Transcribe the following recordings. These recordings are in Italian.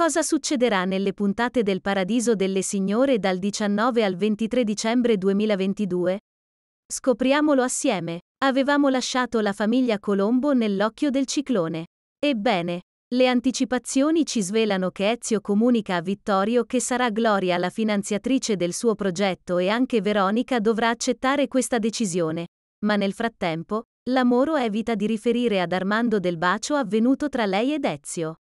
Cosa succederà nelle puntate del Paradiso delle Signore dal 19 al 23 dicembre 2022? Scopriamolo assieme. Avevamo lasciato la famiglia Colombo nell'occhio del ciclone. Ebbene, le anticipazioni ci svelano che Ezio comunica a Vittorio che sarà Gloria la finanziatrice del suo progetto e anche Veronica dovrà accettare questa decisione. Ma nel frattempo, Lamoro evita di riferire ad Armando del bacio avvenuto tra lei ed Ezio.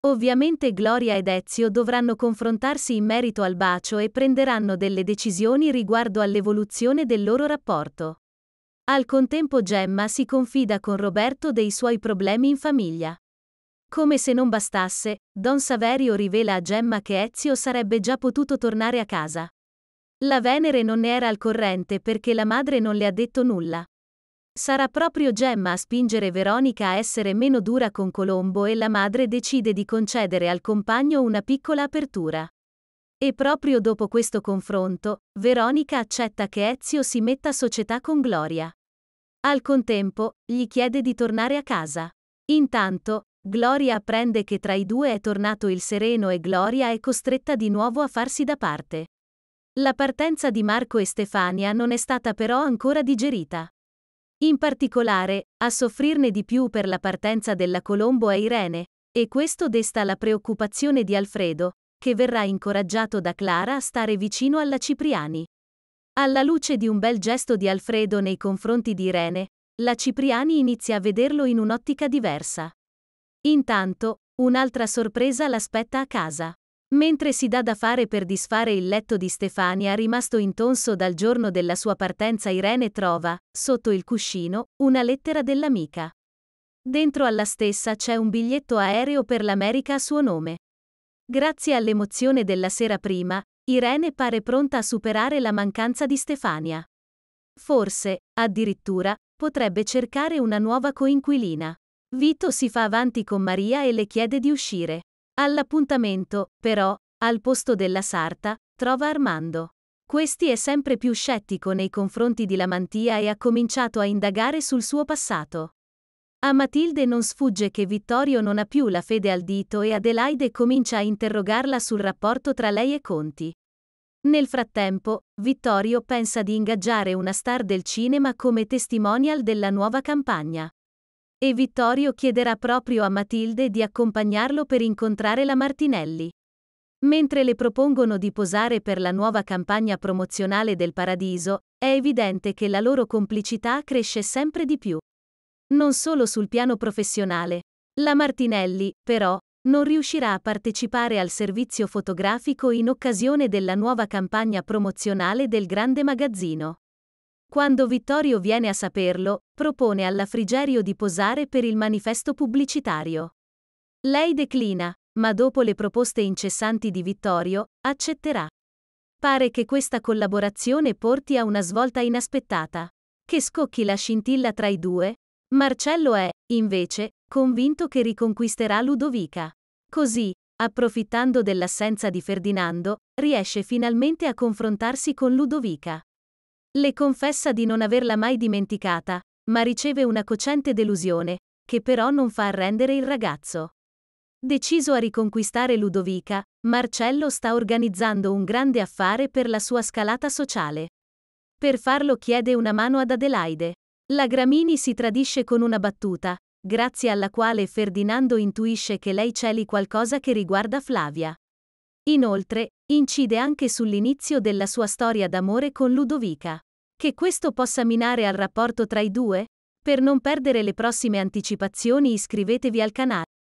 Ovviamente Gloria ed Ezio dovranno confrontarsi in merito al bacio e prenderanno delle decisioni riguardo all'evoluzione del loro rapporto. Al contempo Gemma si confida con Roberto dei suoi problemi in famiglia. Come se non bastasse, Don Saverio rivela a Gemma che Ezio sarebbe già potuto tornare a casa. La Venere non ne era al corrente perché la madre non le ha detto nulla. Sarà proprio Gemma a spingere Veronica a essere meno dura con Colombo e la madre decide di concedere al compagno una piccola apertura. E proprio dopo questo confronto, Veronica accetta che Ezio si metta a società con Gloria. Al contempo, gli chiede di tornare a casa. Intanto, Gloria apprende che tra i due è tornato il sereno e Gloria è costretta di nuovo a farsi da parte. La partenza di Marco e Stefania non è stata però ancora digerita. In particolare, a soffrirne di più per la partenza della Colombo è Irene, e questo desta la preoccupazione di Alfredo, che verrà incoraggiato da Clara a stare vicino alla Cipriani. Alla luce di un bel gesto di Alfredo nei confronti di Irene, la Cipriani inizia a vederlo in un'ottica diversa. Intanto, un'altra sorpresa l'aspetta a casa. Mentre si dà da fare per disfare il letto di Stefania rimasto intonso dal giorno della sua partenza Irene trova, sotto il cuscino, una lettera dell'amica. Dentro alla stessa c'è un biglietto aereo per l'America a suo nome. Grazie all'emozione della sera prima, Irene pare pronta a superare la mancanza di Stefania. Forse, addirittura, potrebbe cercare una nuova coinquilina. Vito si fa avanti con Maria e le chiede di uscire. All'appuntamento, però, al posto della sarta, trova Armando. Questi è sempre più scettico nei confronti di Lamantia e ha cominciato a indagare sul suo passato. A Matilde non sfugge che Vittorio non ha più la fede al dito e Adelaide comincia a interrogarla sul rapporto tra lei e Conti. Nel frattempo, Vittorio pensa di ingaggiare una star del cinema come testimonial della nuova campagna. E Vittorio chiederà proprio a Matilde di accompagnarlo per incontrare la Martinelli. Mentre le propongono di posare per la nuova campagna promozionale del Paradiso, è evidente che la loro complicità cresce sempre di più. Non solo sul piano professionale. La Martinelli, però, non riuscirà a partecipare al servizio fotografico in occasione della nuova campagna promozionale del grande magazzino. Quando Vittorio viene a saperlo, propone alla Frigerio di posare per il manifesto pubblicitario. Lei declina, ma dopo le proposte incessanti di Vittorio, accetterà. Pare che questa collaborazione porti a una svolta inaspettata. Che scocchi la scintilla tra i due? Marcello è, invece, convinto che riconquisterà Ludovica. Così, approfittando dell'assenza di Ferdinando, riesce finalmente a confrontarsi con Ludovica. Le confessa di non averla mai dimenticata, ma riceve una cocente delusione, che però non fa arrendere il ragazzo. Deciso a riconquistare Ludovica, Marcello sta organizzando un grande affare per la sua scalata sociale. Per farlo chiede una mano ad Adelaide. La Gramini si tradisce con una battuta, grazie alla quale Ferdinando intuisce che lei celi qualcosa che riguarda Flavia. Inoltre, incide anche sull'inizio della sua storia d'amore con Ludovica. Che questo possa minare al rapporto tra i due? Per non perdere le prossime anticipazioni iscrivetevi al canale.